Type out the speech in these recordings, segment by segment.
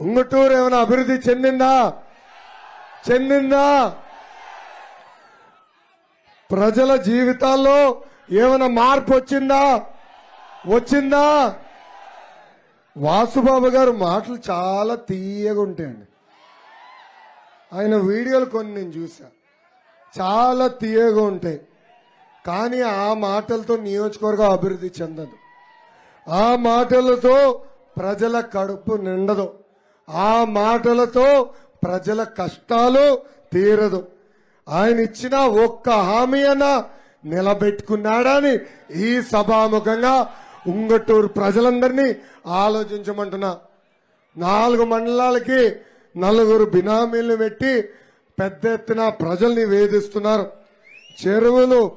ఉంగటూరు ఏమైనా అభివృద్ధి చెందిందా? చెందిందా? ప్రజల జీవితాల్లో ఏమైనా మార్పు వచ్చిందా? వచ్చిందా? వాసుబాబు గారు మాటలు చాలా తీయగా ఉంటాయండి. ఆయన వీడియోలు కొన్ని నేను చూసా చాలా తీయగా ఉంటాయి. కానీ ఆ మాటలతో నియోజకవర్గం అభివృద్ధి చెందదు. ఆ మాటలతో ప్రజల కడుపు నిండదు. ఆ మాటలతో ప్రజల కష్టాలు తీరదు. ఆయన ఇచ్చిన ఒక్క హామీ అన్న నిలబెట్టుకున్నాడని ఈ సభాముఖంగా ఉంగటూరు ప్రజలందరినీ ఆలోచించమంటున్నా. నాలుగు మండలాలకి నలుగురు బినామీలు పెట్టి పెద్ద ఎత్తున ప్రజల్ని వేధిస్తున్నారు. చెరువులు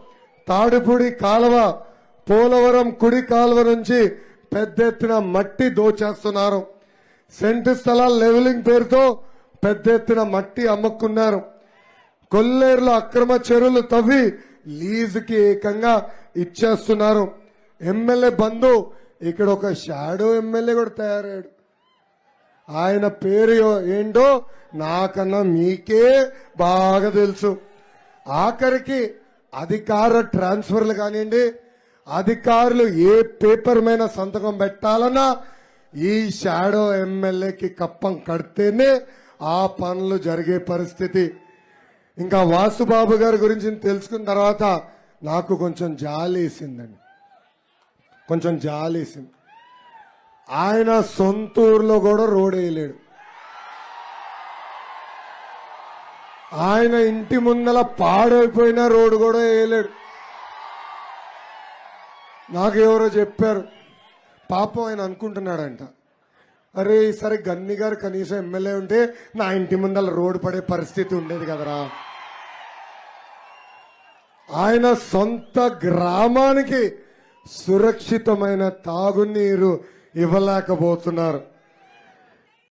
తాడిపూడి కాలువ పోలవరం కుడి కాలువ నుంచి పెద్ద ఎత్తున మట్టి దోచేస్తున్నారు. సెంటు స్థలాల లెవెలింగ్ పేరుతో పెద్ద ఎత్తున మట్టి అమ్ముకున్నారు. కొల్లేరులో అక్రమ చెరువులు తవ్వి లీజుకి ఏకంగా ఇచ్చేస్తున్నారు. ఎమ్మెల్యే బంధు ఇక్కడ ఒక షాడో ఎమ్మెల్యే కూడా తయారయ్యాడు. ఆయన పేరు ఏంటో నాకన్నా మీకే బాగా తెలుసు. ఆఖరికి అధికార ట్రాన్స్ఫర్లు కానివ్వండి అధికారులు ఏ పేపర్ మీద సంతకం పెట్టాలన్నా ఈ షాడో ఎమ్మెల్యేకి కప్పం కడితేనే ఆ పనులు జరిగే పరిస్థితి. ఇంకా వాసుబాబు గారి గురించి తెలుసుకున్న తర్వాత నాకు కొంచెం జాలేసిందండి. కొంచెం జాలేసింది. ఆయన సొంత ఊర్లో కూడా రోడ్ వేయలేడు. ఆయన ఇంటి ముందల పాడైపోయిన రోడ్డు కూడా వేయలేడు. నాకు ఎవరో చెప్పారు పాపం ఆయన అనుకుంటున్నాడంట. అరే ఈసారి గన్ని గారు కనీసం ఎమ్మెల్యే ఉంటే నా ఇంటి ముందల రోడ్డు పడే పరిస్థితి ఉండేది కదరా. ఆయన సొంత గ్రామానికి సురక్షితమైన తాగునీరు ఇవ్వలేకపోతున్నారు.